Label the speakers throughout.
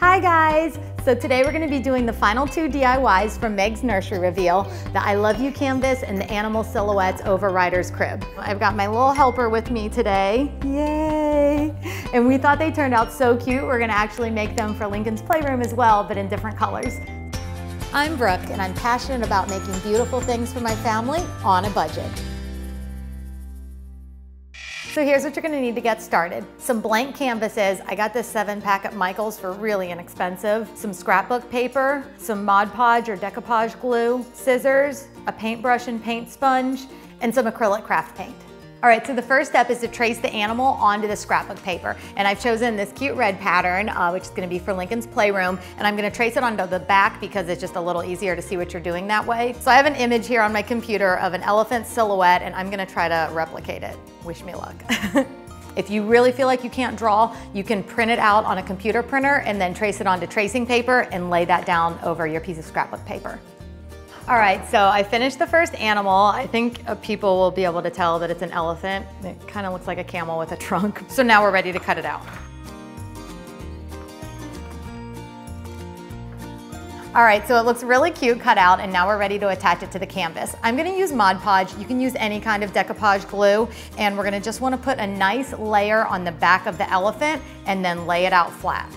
Speaker 1: Hi guys! So today we're gonna be doing the final two DIYs from Meg's Nursery Reveal, the I Love You canvas and the Animal Silhouettes over Ryder's Crib. I've got my little helper with me today, yay! And we thought they turned out so cute, we're gonna actually make them for Lincoln's Playroom as well, but in different colors. I'm Brooke and I'm passionate about making beautiful things for my family on a budget. So here's what you're gonna need to get started. Some blank canvases. I got this seven pack at Michael's for really inexpensive. Some scrapbook paper, some Mod Podge or decoupage glue, scissors, a paintbrush and paint sponge, and some acrylic craft paint. All right, so the first step is to trace the animal onto the scrapbook paper. And I've chosen this cute red pattern, uh, which is gonna be for Lincoln's Playroom. And I'm gonna trace it onto the back because it's just a little easier to see what you're doing that way. So I have an image here on my computer of an elephant silhouette and I'm gonna try to replicate it. Wish me luck. If you really feel like you can't draw, you can print it out on a computer printer and then trace it onto tracing paper and lay that down over your piece of scrapbook paper. All right, so I finished the first animal. I think uh, people will be able to tell that it's an elephant. It kind of looks like a camel with a trunk. So now we're ready to cut it out. All right, so it looks really cute cut out and now we're ready to attach it to the canvas. I'm gonna use Mod Podge. You can use any kind of decoupage glue and we're gonna just wanna put a nice layer on the back of the elephant and then lay it out flat.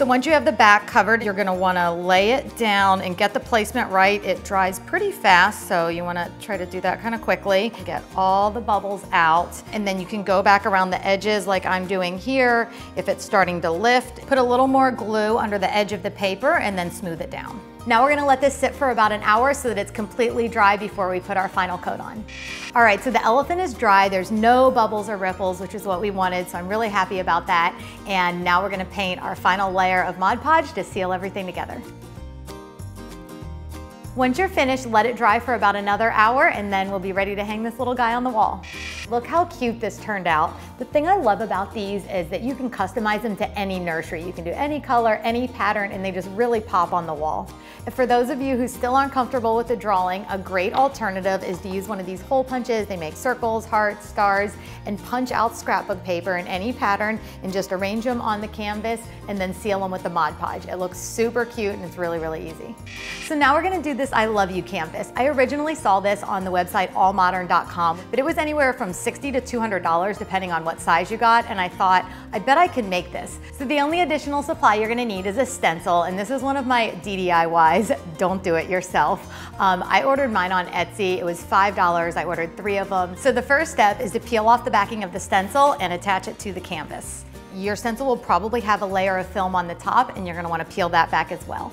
Speaker 1: So once you have the back covered, you're gonna wanna lay it down and get the placement right. It dries pretty fast, so you wanna try to do that kind of quickly. Get all the bubbles out, and then you can go back around the edges like I'm doing here. If it's starting to lift, put a little more glue under the edge of the paper and then smooth it down. Now we're gonna let this sit for about an hour so that it's completely dry before we put our final coat on. All right, so the elephant is dry. There's no bubbles or ripples, which is what we wanted, so I'm really happy about that. And now we're gonna paint our final layer of Mod Podge to seal everything together. Once you're finished, let it dry for about another hour and then we'll be ready to hang this little guy on the wall. Look how cute this turned out. The thing I love about these is that you can customize them to any nursery. You can do any color, any pattern, and they just really pop on the wall. And for those of you who still aren't comfortable with the drawing, a great alternative is to use one of these hole punches. They make circles, hearts, stars, and punch out scrapbook paper in any pattern and just arrange them on the canvas and then seal them with the Mod Podge. It looks super cute and it's really, really easy. So now we're gonna do this I Love You canvas. I originally saw this on the website allmodern.com, but it was anywhere from 60 to $200 depending on what size you got, and I thought, I bet I can make this. So the only additional supply you're gonna need is a stencil, and this is one of my DIYs, don't do it yourself. Um, I ordered mine on Etsy, it was $5, I ordered three of them. So the first step is to peel off the backing of the stencil and attach it to the canvas. Your stencil will probably have a layer of film on the top and you're gonna wanna peel that back as well.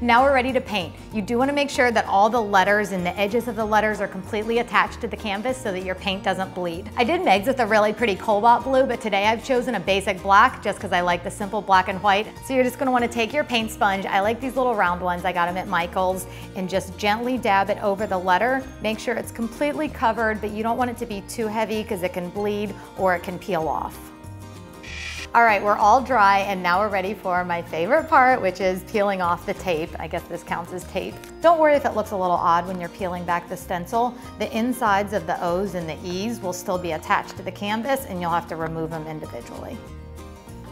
Speaker 1: Now we're ready to paint. You do want to make sure that all the letters and the edges of the letters are completely attached to the canvas so that your paint doesn't bleed. I did Meg's with a really pretty cobalt blue, but today I've chosen a basic black just because I like the simple black and white. So you're just going to want to take your paint sponge. I like these little round ones. I got them at Michael's and just gently dab it over the letter. Make sure it's completely covered, but you don't want it to be too heavy because it can bleed or it can peel off. All right, we're all dry and now we're ready for my favorite part, which is peeling off the tape. I guess this counts as tape. Don't worry if it looks a little odd when you're peeling back the stencil. The insides of the O's and the E's will still be attached to the canvas and you'll have to remove them individually.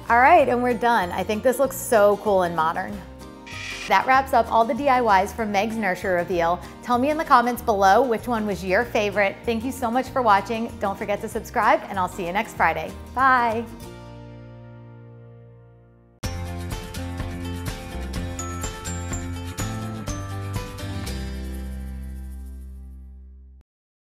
Speaker 1: All right, and we're done. I think this looks so cool and modern. That wraps up all the DIYs from Meg's Nursery Reveal. Tell me in the comments below which one was your favorite. Thank you so much for watching. Don't forget to subscribe and I'll see you next Friday. Bye.